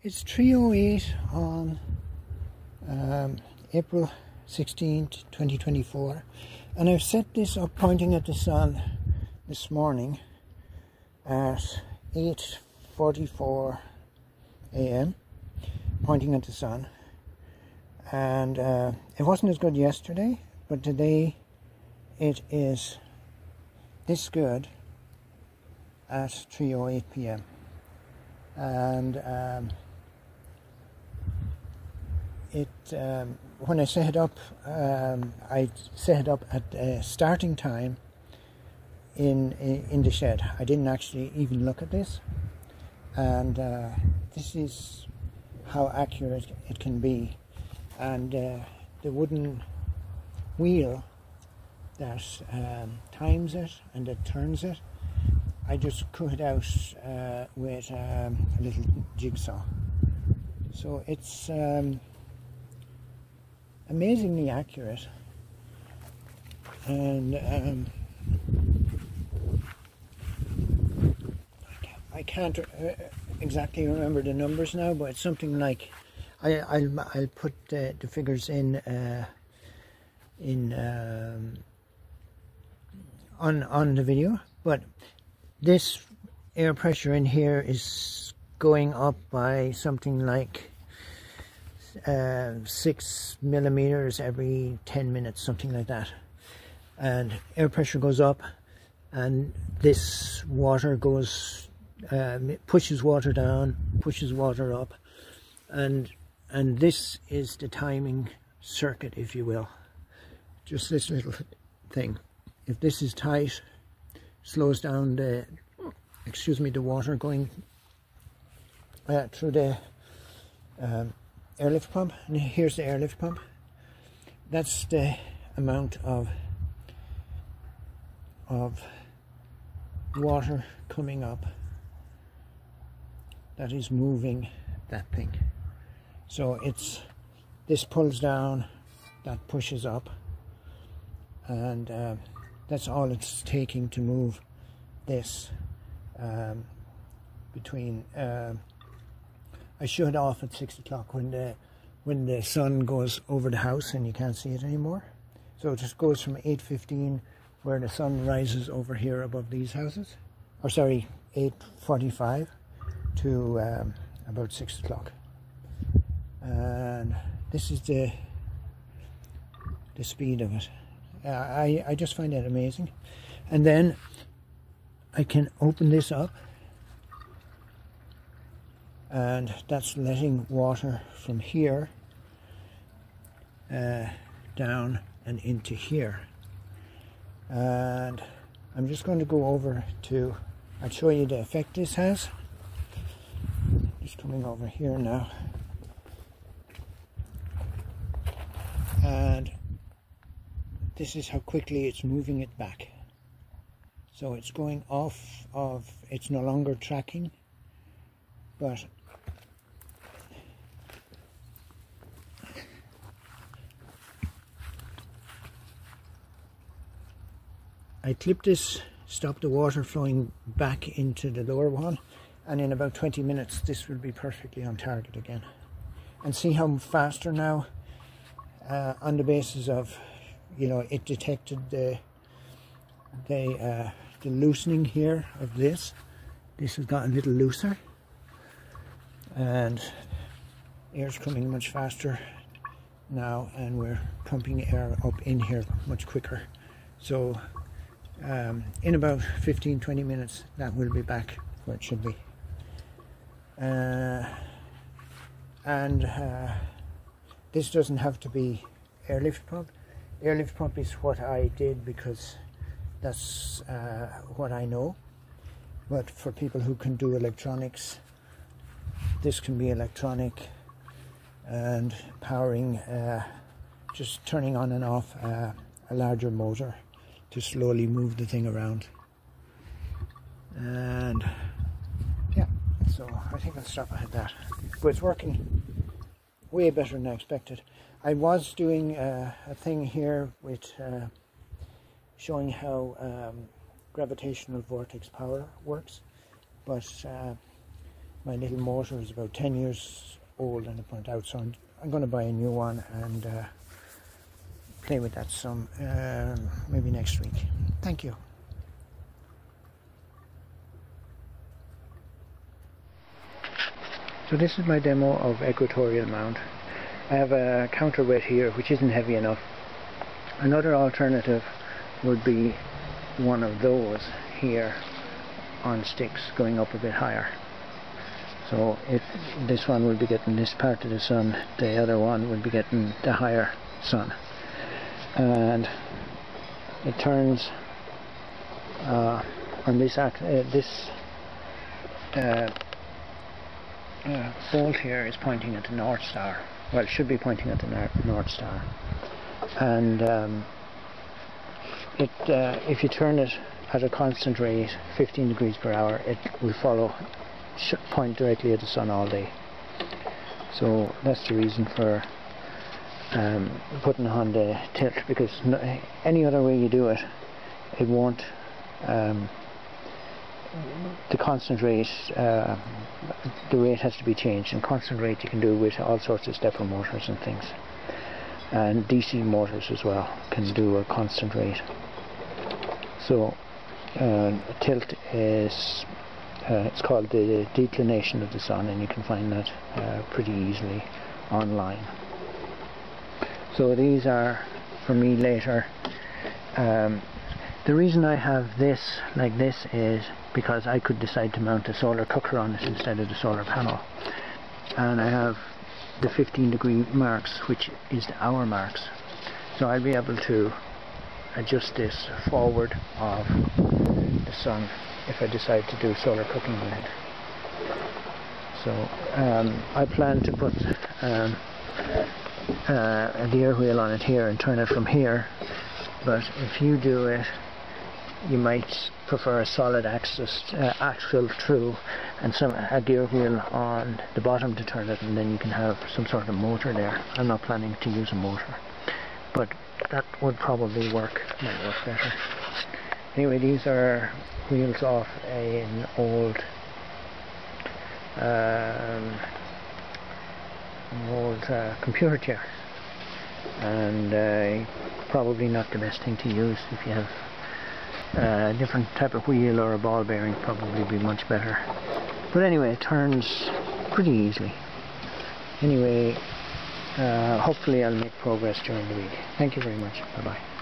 It's 3.08 on um, April 16th, 2024 and I've set this up pointing at the sun this morning at 8.44 a.m. pointing at the sun and uh, it wasn't as good yesterday but today it is this good at 3.08 p.m. and um, it um, when I set it up um, I set it up at the starting time in, in the shed. I didn't actually even look at this. And uh, this is how accurate it can be. And uh, the wooden wheel that um, times it and that turns it I just cut it out uh, with um, a little jigsaw. So it's um, amazingly accurate. And um, I can't uh, exactly remember the numbers now but it's something like I, I'll, I'll put uh, the figures in uh, in um, on on the video but this air pressure in here is going up by something like six millimeters every 10 minutes, something like that. And air pressure goes up and this water goes, um, pushes water down, pushes water up. And, and this is the timing circuit, if you will. Just this little thing. If this is tight, slows down the, excuse me, the water going uh, through the um, airlift pump. And here's the airlift pump. That's the amount of of water coming up that is moving that thing. So it's this pulls down that pushes up and uh, that's all it's taking to move this um, between uh, I shut off at six o'clock when the when the sun goes over the house and you can't see it anymore. So it just goes from 8.15 where the sun rises over here above these houses, or sorry, 8.45 to um, about 6 o'clock. And this is the the speed of it. Uh, I, I just find that amazing. And then I can open this up and that's letting water from here uh, down and into here. And I'm just going to go over to I'll show you the effect this has. Just coming over here now. And this is how quickly it's moving it back. So it's going off of it's no longer tracking but I clip this, stop the water flowing back into the lower one and in about 20 minutes this will be perfectly on target again. And see how faster now uh, on the basis of, you know, it detected the, the, uh, the loosening here of this. This has got a little looser and air's coming much faster now and we're pumping air up in here much quicker. So um, in about 15-20 minutes that will be back where it should be. Uh, and uh, this doesn't have to be airlift pump. Airlift pump is what I did because that's uh, what I know. But for people who can do electronics this can be electronic and powering uh, just turning on and off uh, a larger motor to slowly move the thing around. And yeah, so I think I'll stop at that. But it's working way better than I expected. I was doing uh, a thing here with uh, showing how um, gravitational vortex power works, but uh, my little motor is about 10 years old and it burnt out so I'm, I'm going to buy a new one and uh, play with that some um, maybe next week. Thank you. So this is my demo of equatorial mount. I have a counterweight here which isn't heavy enough. Another alternative would be one of those here on sticks going up a bit higher. So if this one would be getting this part of the sun, the other one would be getting the higher sun. And it turns uh, on this uh, this uh, uh, bolt here is pointing at the North Star. Well, it should be pointing at the North Star. And um, it, uh, if you turn it at a constant rate, 15 degrees per hour, it will follow, point directly at the sun all day. So that's the reason for um, putting on the tilt, because no, any other way you do it, it won't um, the constant rate, uh, the rate has to be changed. And constant rate you can do with all sorts of stepper motors and things. And DC motors as well can do a constant rate. So uh, tilt is uh, it's called the declination of the sun and you can find that uh, pretty easily online. So these are for me later um, the reason I have this like this is because I could decide to mount a solar cooker on it instead of the solar panel. And I have the 15 degree marks, which is the hour marks. So I'll be able to adjust this forward of the sun if I decide to do solar cooking on it. So um, I plan to put um, uh, a gear wheel on it here and turn it from here. But if you do it you might prefer a solid axis uh, axle through and some a gear wheel on the bottom to turn it and then you can have some sort of motor there. I'm not planning to use a motor but that would probably work might work better. Anyway these are wheels off an old um, old uh, computer chair. And uh, probably not the best thing to use if you have a different type of wheel or a ball bearing probably be much better. But anyway it turns pretty easily. Anyway uh, hopefully I'll make progress during the week. Thank you very much. Bye bye